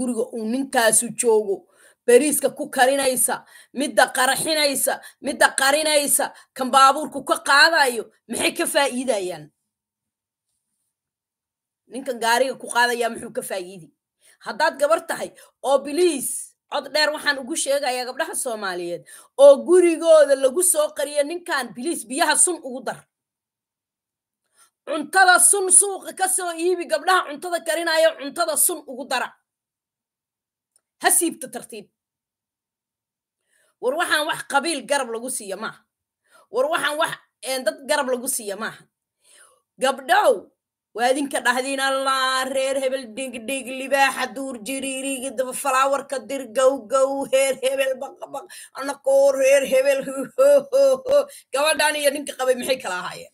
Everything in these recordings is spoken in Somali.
guriga uu ninkaasu joogo beriiska ku karinaysa midda qarxinaysa midda qarinaysa kan baabuurku ka qaadayo maxay ka faa'iidayaan? Ninkan gaariga ku qaadaya muxuu ka faa'iidi? Haddaad gabar tahay oo biliis cod dheer waxaan ugu sheegayaa gabdhaha soomaaliyeed oo gurigooda lagu soo qariyo ninkan biliis biyaha sun ugu dar. Cuntada sun suuqa ka soo iibi gabdhaha cuntada karinayo cuntada sun ugu dara ha siibto tartiib. War waxaan wax qabiil garab lagu siiya maaha war waxaan wax dad garab lagu siiya maaha gabdhow waa idinka dhahdiin allah reer hebel dhigdhig libaaxa duur jiriirigi daba falaawarka dir gow gow heer hebel baqbaq anakoo reer hebel gabadhan iyo ninka qabay maxay kala ahaayeen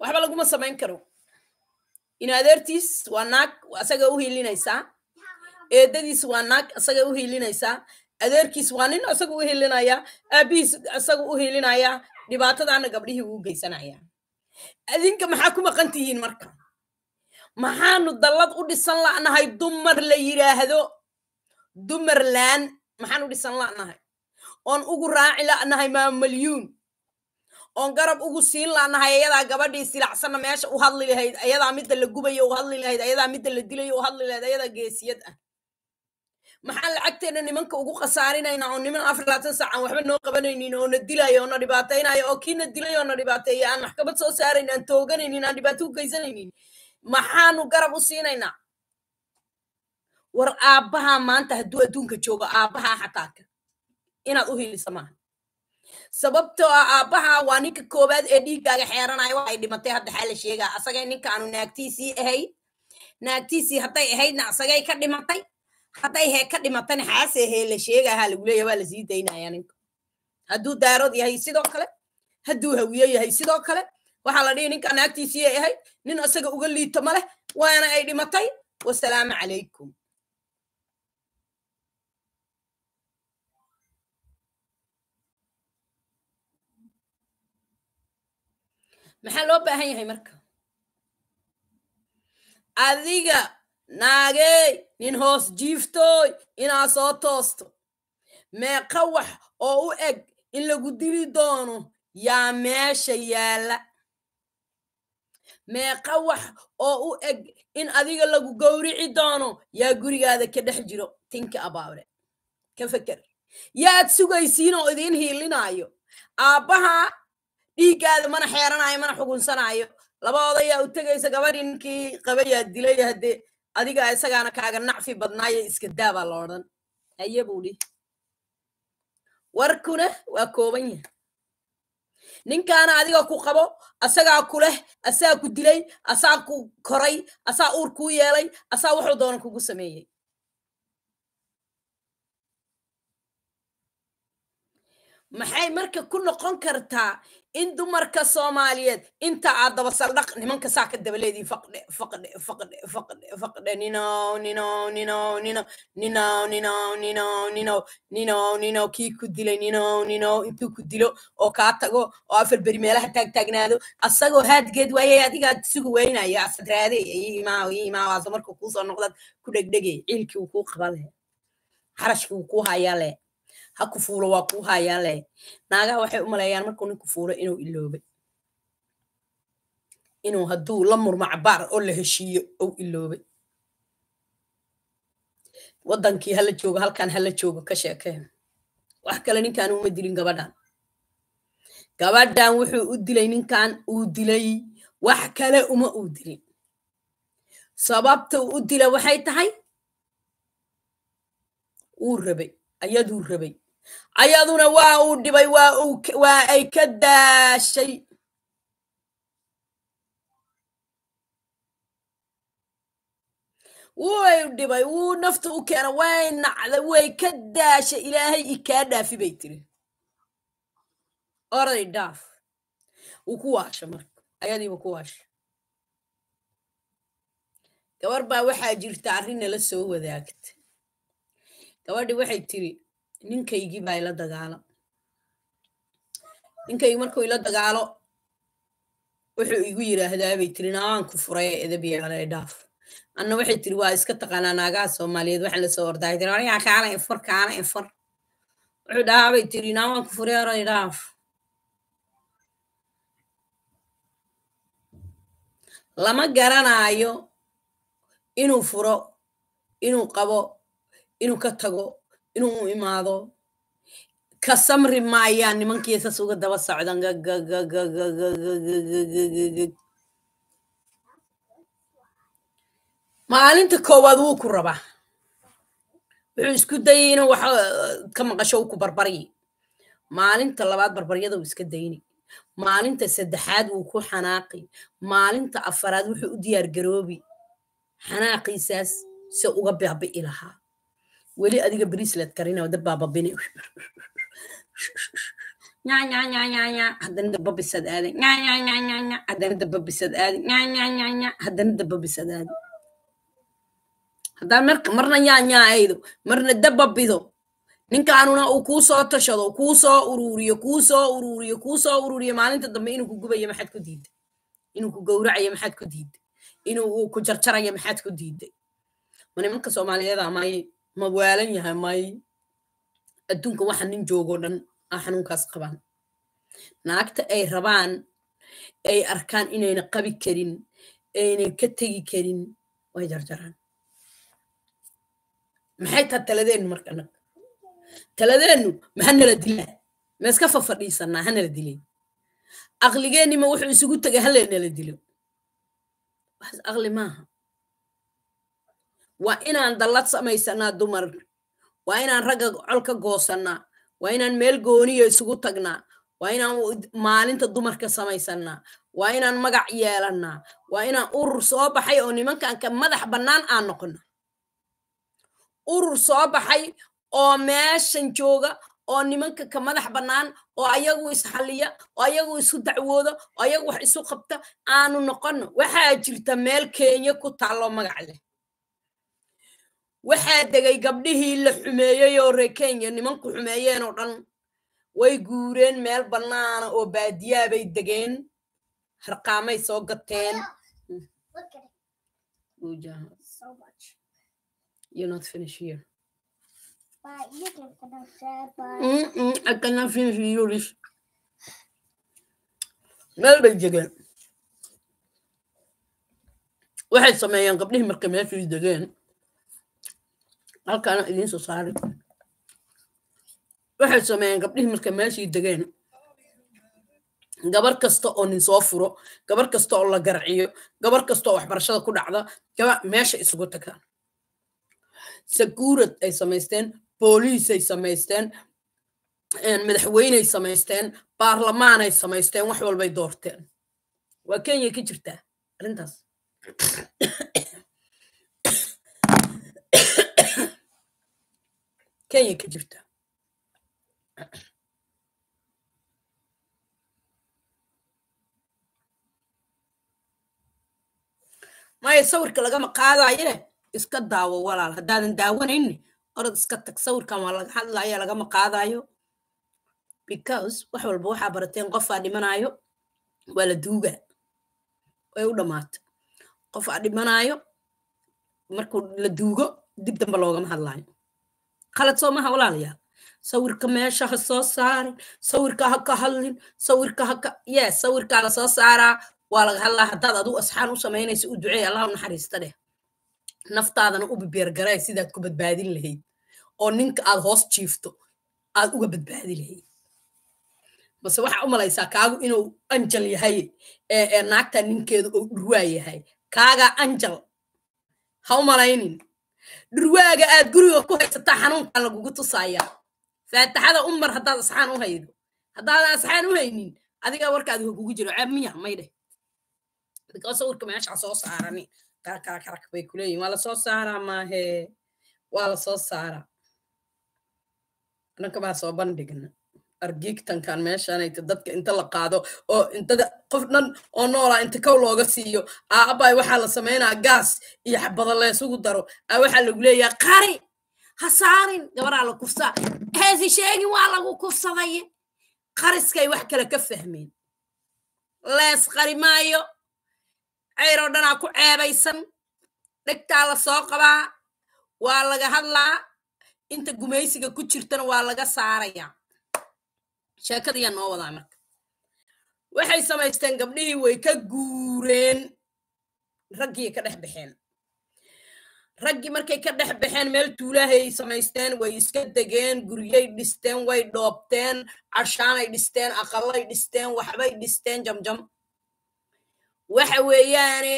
waxba laguma samayn karo. In adeertiis waa naag asaga u hiilinaysaa eedadiis waa naag asaga u hiilinaysaa adeerkiis waa nin asaga u hiilinaya aabihiis asaga u hiilinaya dhibaatadaana gabdhihii uu geysanaya. Adinka maxaa ku maqan tihiin marka? Maxaanu dallad u dhisan la'nahay dumar la yidhaahdo dumarlaan maxaan u dhisan la'nahay. Oon ugu raaci la'nahay maa malyuun oon garab ugu siin la'nahay ayadaa gabadhii silacsanna meesha u hadli lahayd ayadaa midda la gubayo u hadli lahayd ayadaa midda la dilayo u hadli lahayd ayadaa geesiyad ah. Maxaan lacagteena nimanka ugu khasaarinayna oo niman afar labaatan saacan waxba noo qabanaynin oo na dilayo oo na dhibaataynayo oo kii na dilay oo na dhibaateeya aan maxkamad soo saarayn aan tooganaynin aan dhibaato u geysanaynin. Maxaanu garab u siinaynaa. War aabbahaa maanta hadduu adduunka joogo aabbahaa xataaka. Inaad u hilisa maaha sababtoo ah aabbaha waa ninka koowaad ee dhiiggaaga xeeranaya waxay dhimatay hadda xaa la sheegaa asagay ninkaanu naagtiisii ahayd naagtiisii hadday ahaydna asagay ka dhimatay. Hadday hee ka dhimatana xaase hee la sheegahaa lagu leeya waa la sii daynaya ninka. Hadduu daarood yahay sidoo kale hadduu hawiye yahay sidoo kale waxaa la dhihi ninka naagtiisii ay ahayd nin asaga uga liito ma leh waana ay dhimatay. Wasalaamu calaykum maxaa loo baahan yahay marka? Adiga naagey nin hoos jiiftooy inaad soo toosto. Meeqa wax oo u eg in lagu dili doono yaa meesha yaalla. Meeqa wax oo u eg in adiga lagu gowrici doono yaa gurigaada ka dhex jiro tinka abaabde ka feker. Yaad sugaysiin oo idiin hiilinaayo. Aabbaha dhiiggaada mana xeeranayo mana xugunsanayo. Labadooda yaa u tegaysa gabadhii ninkii qabayaa dilay haddee adiga isagaana kaaga nacfi badnaayo iska daabaa la odhan. Haye buu dhi warkuna waa kooban yahay. Ninkaana adiga ku qabo asagaa ku leh asaa ku dilay asaa ku koray asaa uur kuu yeelay asaa wuxuu doona kugu sameeyey. Maxay marka ku noqon kartaa in dumarka soomaaliyeed inta aad daba saldhaq nimanka saa ka dabaleedii faqdhe faqdhe faqdhe faqdhe faqdhe nino nino nino nino nino nino nino nino nino nino kii ku dilay nino nino intuu ku dilo oo kaa tago oo afar beri meelaha taagtaagnaado asagoo haadgeed waayay adigaad sugu weynaya asad raade imaa imaawaaso marka kuusoo noqdaad ku dhegdhegay ciilkii uu kuu qabale xarashkii uu kuu hayaa leh ha ku fuulo waa kuu hayaa leh naagaha waxay u maleeyaan markuu ninku fuulo inuu iloobay inuu hadduu la murmo cabaar oo la heshiiyo ou iloobay waddankii hala joogo halkan hala joogo ka sheekeen wax kale ninkan uma dilin gabadhan gabadhan wuxuu u dilay ninkan uu dilay. Wax kale uma uu dilin sababta u dila waxay tahay? Uu rabay ayaduu rabay. Ayaduna waa uu dhibay waa ay ka daashay. Way dhibay wuu nafta u keena way nacday way ka daashay. Ilaahay ikaa dhaafi bay tiri. Oray dhaaf. Wuu ku waasha marka. Ayadiiba ku waasha gabar baa waxaa jirta arrin nala soo wadaagta gabadhi waxay tiri ninkaygii baa ila dagaalam ninkayga markuu ila dagaalo wuxuu igu yidhaahdaa bay tiri naaan ku furay edabiyaala dhaaf. Anna waxay tiri waa iska taqaanaa naagaha soomaaliyeed waxaan la soo ordaay tiri. Anigaa kaala infur kaala infur wuxuu dhahaa bay tiri naawaan ku furay oray dhaaf. Lama garanaayo inuu furo inuu qabo inuu ka tago inuu u imaado ka samri maayaan nimankiisas uga daba socdan maalinta koowaad wuu ku rabaa wuxuu isku dayay inuu wax ka maqasho u ku barbaryi maalinta labaad barbaryada uu iska dayni maalinta saddexaad wuu ku xanaaqi maalinta afaraad wuxuu u diyaar garoobi xanaaqiisaas se uga baabi'i lahaa weli adiga brislet karina dad baa babine haddana dababisad aaday haddana dababisad aaday haddana dababisad aaday haddaa marna nyaanyaaydo marna dababido ninkaanuna uu kuu soo tashado kuu soo ururiyo kuu soo ururiyo kuu soo ururiyo maalinta dambe inuu ku gubayo maxaad ku diiday inuu ku gowracayo maxaad ku diiday inuu ku jarjarayo maxaad ku diiday ma nimanka soomaaliyeeda may ma waalan yahay may adduunka waxa nin joogo dhan aa xanuunkaas qabaan. Naagta ay rabaan ay arkaan inayna qabi karin ayna ka tegi karin way jarjaraan. Maxay taa taladeennu marka annaga taladeennu maha nala dilaa ma iska fafadhiisanaa ha nala dilay? Aqligeennima wuxuu isugu tegay halee nala dilo. Waxaas aqli maaha waa inaan dallad samaysanaa dumar. Waa inaan ragga col ka goosannaa waa inaan meel gooniya isugu tagnaa waa inaan maalinta dumarka samaysanaa waa inaan magac yeelannaa waa inaan urur soo baxay oo nimankan ka madax bannaan aan noqonna urur soo baxay oo meeshan jooga oo nimanka ka madax bannaan oo ayagu isxalliya oo ayagu isu dacwooda oo ayagu wax isu qabta aanu noqonno waxaa jirta meel kenya ku taalloo magac leh waxaa degay gabdhihii la xumeeyey oo ree kenya nimanku xumeeyeen oo dhan. Way guureen meel bannaana oo baadiyaa bay degeen. Harqaamay soo gateen. Meel bay degeen. Waxay sameeyeen gabdhihii markay meeshii degeen halkaana idiin soo saari waxay sameeyeen gabdhihii markay meeshii degeen. Gabar kasta oo nin soo furo gabar kasta oo la garciyo gabar kasta oo waxbarashada ku dhacda gaba meesha isugu tagaan. Sakuurad ay samaysteen booliisay samaysteen madaxweyney samaysteen baarlamaanay samaysteen wax walbay doorteen. Waa kenya ka jirtaa arrintaas kenya ka jirta maya sawirka lagama qaadayene iska daawo walaal haddaadan daawanayni orad iska tag sawirkan waa laga hadlaya lagama qaadayo because wax walba waxaa barateen qofaa dhimanayo waa la duuga way u dhammaatay qofaa dhimanayo markuu la duugo dib dambe loogama hadlayo khalad soo maha walaalayaal sawirka meesha ha soo saarin sawirka ha ka hadlin sawirka ha ka yes sawirkaa la soo saaraa waa laga hadlaa haddaad adigu asxaan u samaynaysa u duceey allah u dheh naftaadana u bibeergaray sidaad ku badbaadin lahayd. Oo ninka aad hoos jiifto aad uga badbaadi lahayd. Base waxaa u malaysaa kaagu inuu anjal yahay ee naagta ninkeedu uu dhurwaa yahay kaagaa anjal. Ha u malaynin dhurwaaga aad guriga ku haysataa xanuunkan lagugu tusayaa. Faataxada u mar haddaad asxaan u haydo. Haddaadan asxaan u haynin adigaa warkaadi kugu jiro. Ceeb miya may dheh bikoo sawirka meeshaa soo saarani. Karakarak bay kuleeyihin waa la soo saaraa maahe? Waa la soo saaraa. Anaka baa soo bandhigna argigtankan meeshaanayta dadka inta la qaado oo intada qof dhan oo noolaa inta kow looga siiyo. Aabay waxaa la samaynaa gaas iyo xabada laysugu daro. A waxaa lagu leeyaha qari. Ha saarin. Gabaraa la kufsaa heesi sheegin waa lagu kufsaday qariskay wax kale ka fahmeen lees qari maayo. Ceyroo dhanaa ku ceebaysan. Dhegtaa la soo qabaa. Waa laga hadlaa. Inta gumaysiga ku jirtana waa laga saarayaa sheekadiyaa noo wadaa marka. Waxay samaysteen gabdhihii way ka guureen. Raggii ka dhex baxeen. Raggii markay ka dhex baxeen meel tuulahay samaysteen way iska degeen guryay dhisteen way dhoobteen cashaanay dhisteen aqalay dhisteen waxbay dhisteen jamjam waxa weeyaane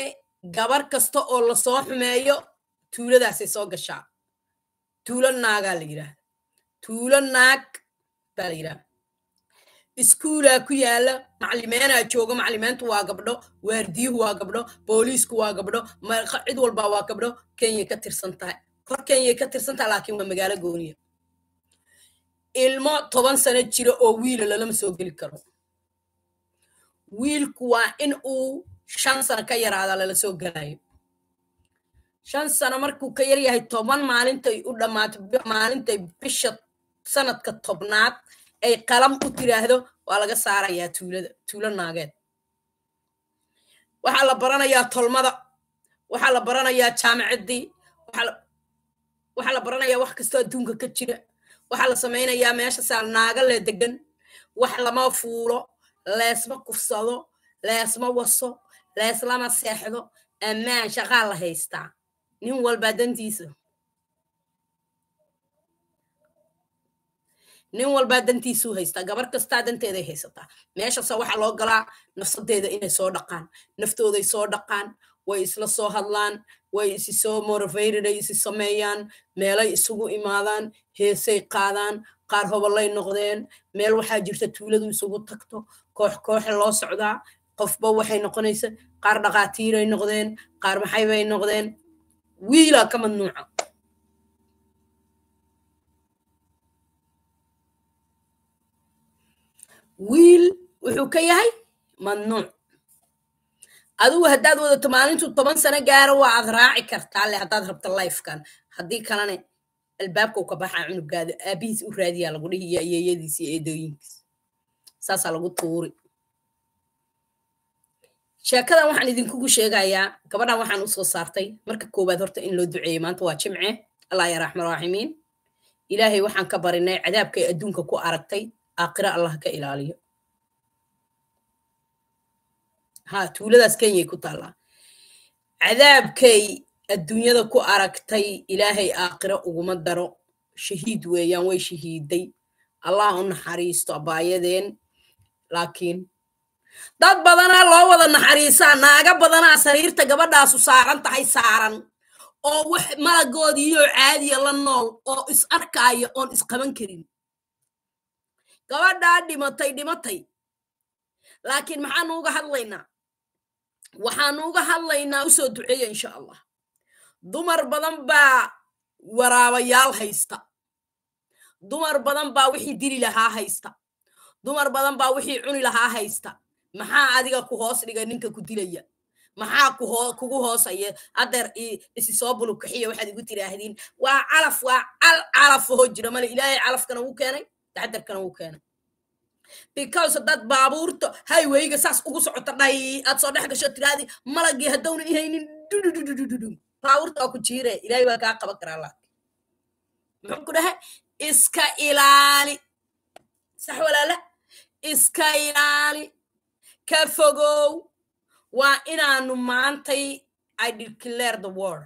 gabar kasta oo la soo xumeeyo tuuladaasay soo gashaa. Tuulo naagaa la yidhaahda tuulo naag baa la yidhahda iskuulaa ku yaalla. Maclimeenaa jooga maclimeyntu waa gabdho. Waardiyuhu waa gabdho. Booliisku waa gabdho. Cid walbaa waa gabdho. Kenyay ka tirsan tahay. Kor kenyay ka tirsan tahay laakiin waa magaalo gooniya ilmo toban sano jira oo wiila lalama soo geli karo. Wiilku waa in uu shan sano ka yaraada lala soo gelayo shan sano markuu ka yar yahay toban maalintay u dhammaato maalintay bisha sanadka tobnaad ay qalam u tiraahdo waa laga saarayaa tuulada tuulo naageed waxaa la baranayaa tolmada waxaa la baranayaa jaamacaddii waxaa la baranayaa wax kastoo adduunka ka jira waxaa la samaynayaa meesha saa naaga le degan wax lama fuulo leesma kufsado leesma waso leeslama seexdo ammaan shaqaa la haystaa nin walbaa dantiisa nin walbaa dantiisuu haystaa gabar kastaa danteeday haysataa. Meeshase waxaa loo galaa nafsadeeda inay soo dhaqaan. Naftooday soo dhaqaan way isla soo hadlaan way isi soo motivated ay isi sameeyaan meelay isugu imaadaan heesay qaadaan qaar hobolay noqdeen meel waxaa jirta tuuladu isugu tagto koox kooxe loo socdaa qofba waxay noqonaysa qaar dhaqaatiiray noqdeen qaar maxaybay noqdeen. Wiilaa ka mamnuuca wiil wuxuu ka yahay mamnuuc adigu haddaad wadato maalintuu toban sano gaaro waa aad raaci kartaa le haddaad rabto lifekan haddii kalena albaabkau ka baxaa cunugaada aabihiis u raadiyaa lagu dhihi iyo ayeeyadiis iyo eedooyinkiis saasaa lagu tuuri sheekadan waxaan idinkugu sheegayaa gabadhan waxaan u soo saartay. Marka koowaad horta in loo duceeyey maanta waa jimce. Allah ya raxman ilaahay waxaan ka barinay cadaabkay adduunka ku aragtay aakhira allah ka ilaaliyo. Ha tuuladaas kenyay ku taallaa cadaabkay adduunyada ku aragtay ilaahay aakhiro uguma daro. Shahiid weeyaan way shahiiday. Allah u naxariisto abaayadeen. Laakiin dad badanaa loo wada naxariisaa naaga badanaa sariirta gabadhaasu saaran tahay saaran. Oo wax malagoodiiyoo caadiya la nool oo is arkaayo oon isqaban karin gabadhaa dhimatay dhimatay. Laakiin maxaanu uga hadlaynaa? Waxaanu uga hadlaynaa u soo duceeya insha allah. Dumar badan baa waraabayaal haysta. Dumar badan baa wixii dili lahaa haysta. Dumar badan baa wixii cuni lahaa haysta. Maxaa adiga ku hoos dhiga ninka ku dilaya? Maxaa kugu hoosaya? Adeer isi soo bulukaxiya waxaad igu tiraahdeen waa calaf waa cal calaf jira. Male ilaahay calafkana wuu keenay taxadarkana wuu keenay. Because dad baabuurta highwayga saas ugu socota dhay aad soo dhex gasho tiraadi malagii haddowna ihaynin dudududududu baabuurta waa ku jiire ilaahay waa kaa qaban karaa laakin muxuu ku dhahay iska ilaali. Sax walaala? Iska ilaali. Ka fogow waa inaanu maantay i declare the war.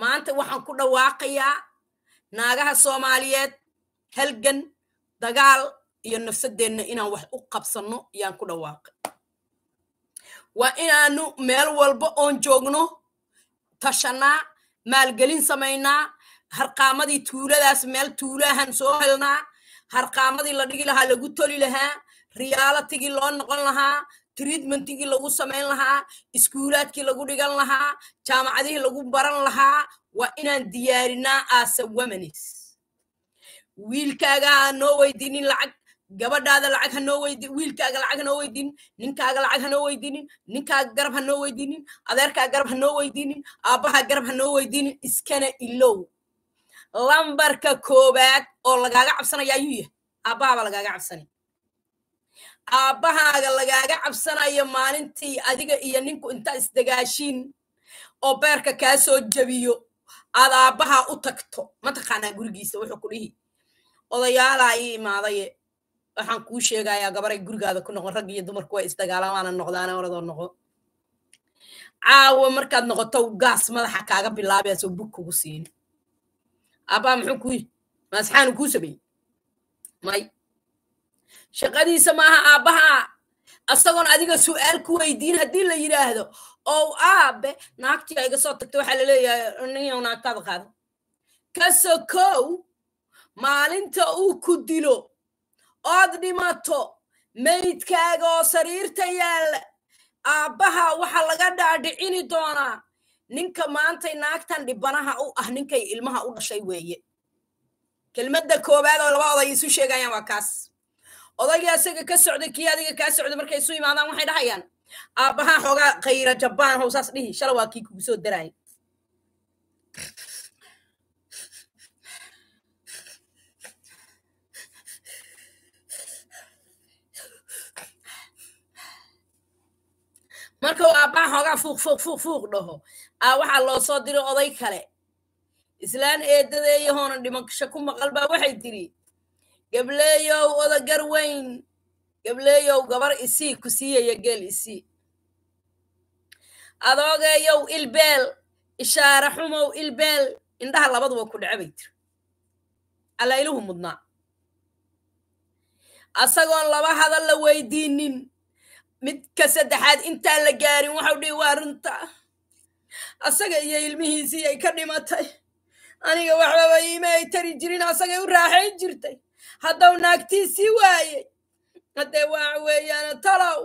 Maanta waxaan ku dhawaaqayaa naagaha soomaaliyeed halgan dagaal iyo nafsadeenna inaan wax u qabsanno yaan ku dhawaaqay waa inaanu meel walba oon joogno tashanaa maalgelin samaynaa harqaamadii tuuladaas meel tuulahan soo helnaa harqaamadii la dhigi lahaa lagu toli lahaa riyaalatigii loo noqon lahaa treatmentigii lagu samayn lahaa iskuulaadkii lagu dhigan lahaa jaamacadihii lagu baran lahaa waa inaan diyaarinaa asa wamanis wiilkaaga ha noo weydiinin lacag gabadhaada lacag ha noo weydi wiilkaaga lacag ha noo weydiinin ninkaaga lacag ha noo weydiinin ninkaaga garab ha noo weydiinin adeerkaa garab ha noo weydiinin aabbaha garab ha noo weydiinin iskana ilow. Lambarka koowaad oo lagaaga cabsanaya ayuu yahay. Aabbahabaa lagaaga cabsanay aabbahaaga lagaaga cabsanayo maalintii adiga iyo ninku intaa isdagaashiin oo beerka kaa soo jabiyo aad aabbahaa u tagto. Mataqaanaa gurigiisa wuxuu ku dhihi odayaalaa ii imaadaye waxaan kuu sheegayaa gabaray gurigaada ku noqon rag iyo dumarku way isdagaalaan waana noqdaana oradoo noqo. Caawa markaad noqoto gaas madaxa kaaga bilaabayasoo bug kugu siin. Aabbaa muxuu kuu maasxaanu kuu sameeyey. May. Shaqadiisa maaha aabbaha asagoon adiga su'aal ku weydiin haddii la yidhaahdo ow aabe naagtii iga soo tagta waxaa la leeyahay ninyow naagtaada qaado. Ka sokow maalinta uu ku dilo. Ood dhimato meydkaaga oo sariirta yaalla aabbaha waxaa laga dhaadhicini doonaa ninka maantay naagtan dhibanaha u ah ninkay ilmaha u dhashay weeye. Kelmadda koowaad oo laba oday isu sheegayaan waa kaas. Odaygii asaga ka socday kii adiga kaa socday markay isu imaadaan waxay dhahayaan aabbaha xoogaa khayra jabbaan howsaas dhihi shala waa kii kugu soo daraaya marka uu aabbaha xoogaa fuuq fuuq fuuq fuuq dhaho. Aa waxaa loo soo diray oday kale. Islaan eedadeeyahoona dhimasho ku maqal baa waxay tiri. Gableeyow odagar weyn. Gableeyow gabar isii ku siiyaya geel isii adoogeeyow ilbeel. Ishaare xumow ilbeel. Indhaha labaduba ku dhace bay tiri. Allayluhu mudnaa. Asagoon laba hadal la weydiinin midka saddexaad intaan la gaarin waxau dhihi waa runta. Asaga iyo ilmihiisii ay ka dhimatay. Aniga waxbaba iima ay tari jirin asagay u raaxayn jirtay. Haddau naagtiisii waayey haddee waa weeyaana talow.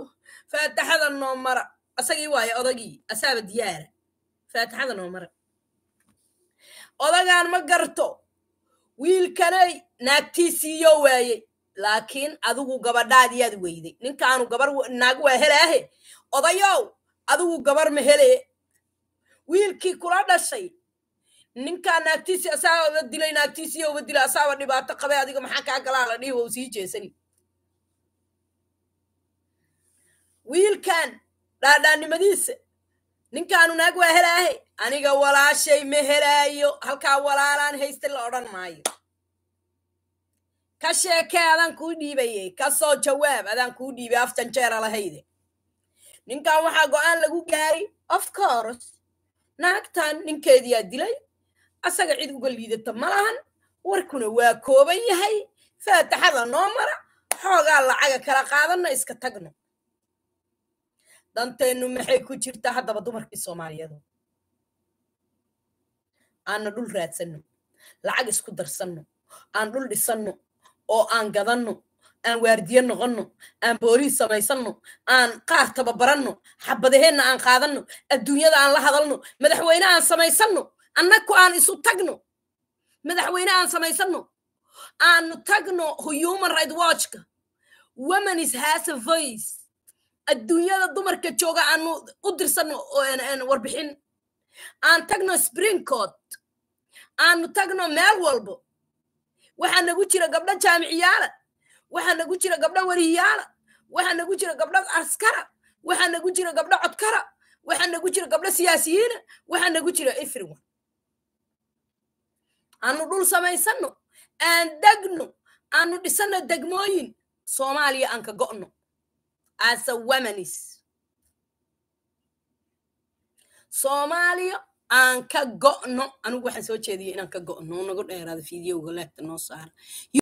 Faataxada noo mara. Asagii waaye odagii asaaba diyaara. Faataxada noo mara. Odagaan ma garto. Wiilkanay naagtiisiiyo waayey laakiin adigu gabadhaadiyaad weyday ninkaanu gabar naag waa helaahe. Odayow adigu gabar ma hele. Wiilkii kula dhashay. Ninkaa naagtiisii asaaba dilay naagtiisii uba dilay asaaba dhibaato qabay adiga maxaa kaa galaa la dhihi wou sii jeesani. Wiilkan dhaadhaannimadiisa ninkaanu naag waa helaahe. Aniga walaashay ma helaayo. Halkaa walaalaan haysta la odhan maayo ka sheekee adaan kuu dhiibaye ka soo jawaab adaan kuu dhiibay af janjeera lahayde ninkan waxaa go'aan lagu gaaray of course. Naagtan ninkeediyaa dilay asaga cid uga liidata ma lahan warkuna waa kooban yahay faataxada noo mara. Xoogaa lacaga kala qaadanna iska tagno. Danteennu maxay ku jirtaa haddaba dumarkii soomaaliyeedu aanna dhul raadsanno. Lacag isku darsanno. Aan dhul dhisanno oo aan gadanno aan waardiye noqonno aan booliis samaysanno aan qaar tababaranno xabadaheenna aan qaadanno adduunyada aan la hadalno madaxweyne aan samaysanno annaku aan isu tagno madaxweyne aan samaysanno aanu tagno human right watchka. Womanis has a voice. Adduunyada dumarka jooga aanu u dirsanno warbixin. Aan tagno springcot aanu tagno meel walbo waxaa nagu jira gabdho jaamiciyaala waxaa nagu jira gabdho wariyaala waxaa nagu jira gabdho askara waxaa nagu jira gabdho codkara waxaa nagu jira gabdho siyaasiyiina waxaa nagu jira everyone. Aanu dhul samaysanno aan degno aanu dhisanno degmooyin soomaaliya aan ka go'no as a womanis soomaaliya aan ka go'no anigu waxaan soo jeediyay inaan ka go'no naga dheeraada fiidiyowga leegta noo saara